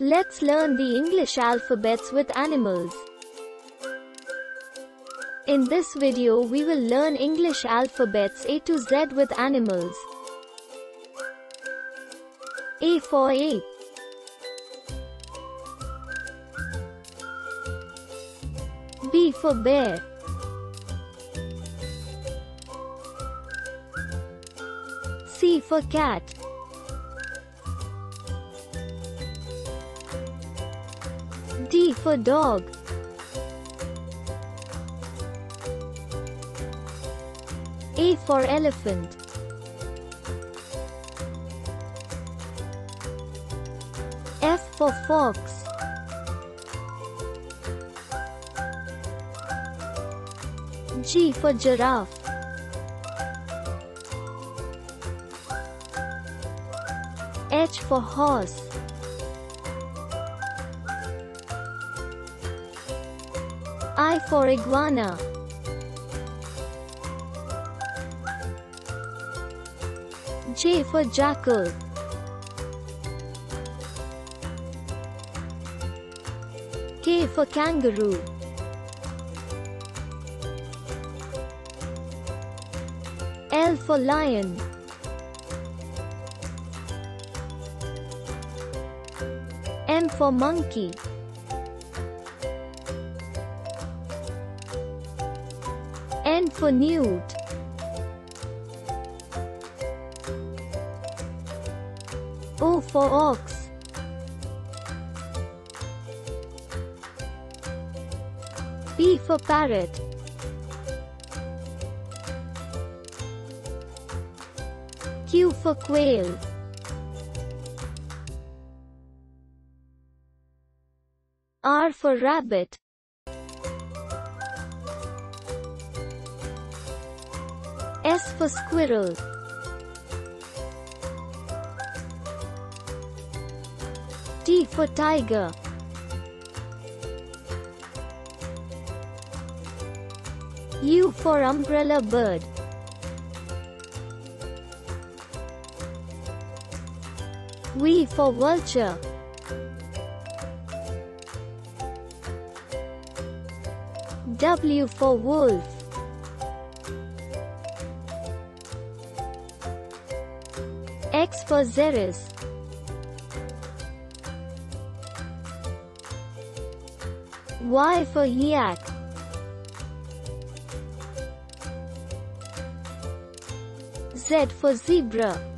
Let's learn the English alphabets with animals. In this video we will learn English alphabets A to Z with animals. A for ape. B for bear. C for cat. D for dog. A for elephant. F for fox. G for giraffe. H for horse. I for iguana. J for jackal. K for kangaroo. L for lion. M for monkey. N for newt. O for ox. P for parrot. Q for quail. R for rabbit. S for squirrel. T for tiger. U for umbrella bird. V for vulture. W for wolf. X for xerus. Y for yak. Z for zebra.